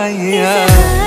yeah.